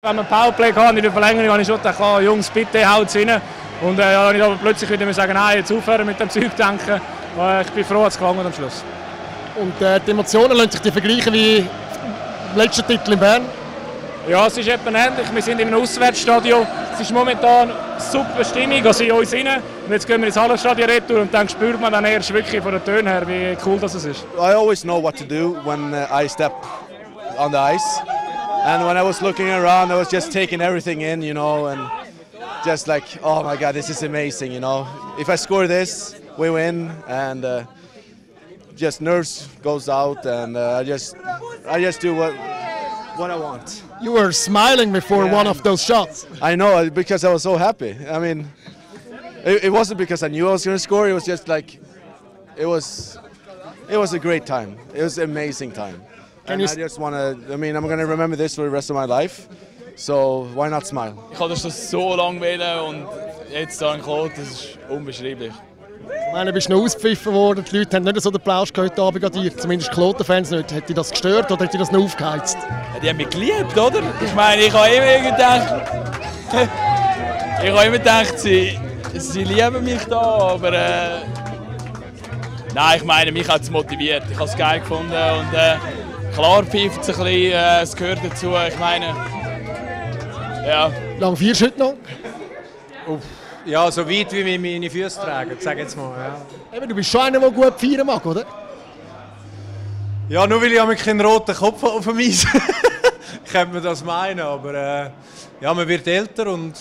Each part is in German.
Wenn wir Powerplay hatten in der Verlängerung, habe ich schon gedacht, oh, Jungs, bitte haut rein. Und äh, ja, ich aber plötzlich wieder sagen, nein, jetzt aufhören mit dem Zeug denken. Äh, ich bin froh, dass es gelangt am Schluss. Und äh, die Emotionen lassen sich die vergleichen wie im letzten Titel in Bern? Ja, es ist etwa ähnlich. Wir sind in einem Auswärtsstadion. Es ist momentan super Stimmung, also in uns rein. Und jetzt gehen wir ins Hallenstadion retour und dann spürt man dann erst wirklich von den Tönen her, wie cool das ist. I always know what to do when uh, I step on the ice. And when I was looking around, I was just taking everything in, you know, and just like, oh my God, this is amazing, you know. If I score this, we win, and uh, just nerves goes out, and uh, I just, I just do what, what I want. You were smiling before Yeah. one of those shots. I know because I was so happy. I mean, it, it wasn't because I knew I was going to score. It was just like, it was, it was a great time. It was an amazing time. And you I just want to. I mean, I'm going to remember this for the rest of my life. So why not smile? Ich habe das schon so lange wählen und jetzt hier in Claude, das ist unbeschreiblich. Ich meine, du bist noch ausgepfiffen worden, die Leute haben nicht so den Plausch gehört heute Abend an dir, zumindest die Kloten-Fans nicht. Hat dich das gestört oder hat dich das noch aufgeheizt? Ja, die haben mich geliebt, oder? Ich meine, ich habe immer gedacht, ich habe immer gedacht, sie, sie lieben mich da, aber äh, nein, ich meine, mich hat es motiviert. Ich habe es geil gefunden und äh, klar pfeift es ein bisschen, äh, es gehört dazu. Ich meine, ja. Feierst du heute noch? Ja, so weit wie meine Füße tragen, sag jetzt mal. Ja, Eben, du bist schon einer, der gut feiern mag, oder? ja nur weil ich habe keinen roten Kopf auf dem Eis. könnte man das meinen, aber äh, ja, man wird älter und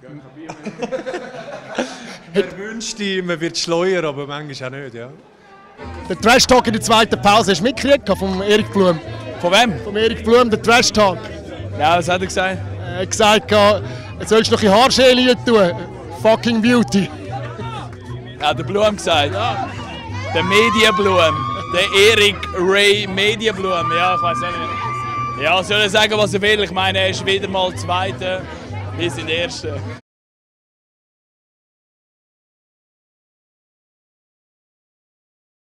man wünscht, man wird schleuer, aber manchmal auch nicht. Ja. Der Trash Talk in der zweiten Pause hast du mitgekriegt vom Erik Blum. Von wem? Vom Erik Blum, der Trash Talk. Ja, was hat er gesagt? Er hat gesagt, jetzt sollst du noch ein Haarschäle tun. Fucking Beauty. Hat der Blum gesagt? Der Medienblum. Der Erik Ray Medienblum. Ja, ich weiß auch nicht. Ja, soll er sagen, was er will? Ich meine, er ist wieder mal Zweiter. Wir sind Erste.